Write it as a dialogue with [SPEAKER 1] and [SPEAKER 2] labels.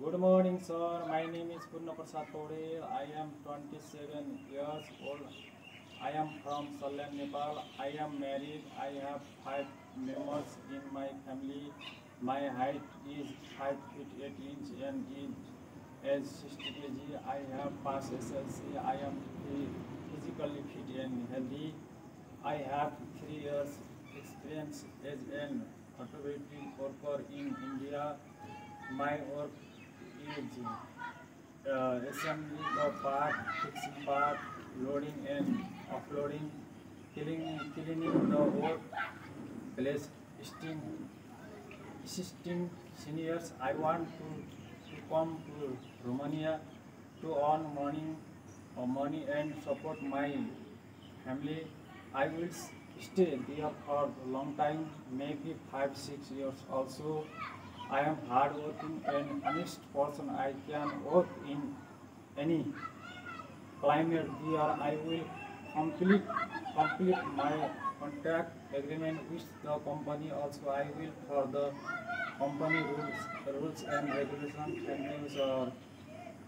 [SPEAKER 1] Good morning, sir. My name is Purna Prasad. I am 27 years old. I am from Salem, Nepal. I am married. I have five members in my family. My height is 5 feet 8 inch and in age 60 kg. I have passed SLC. I am physically fit and healthy. I have three years experience as an automobile worker in India. My work is uh, assembling the part, fixing part, loading and offloading, cleaning, cleaning the work place, assisting, assisting seniors. I want to, to come to Romania to earn money, uh, money and support my family. I will stay there for a long time, maybe five, six years also. I am hardworking and honest person. I can work in any climate there. I will complete complete my contract agreement with the company. Also, I will for the company rules rules and regulations. Thank you, sir.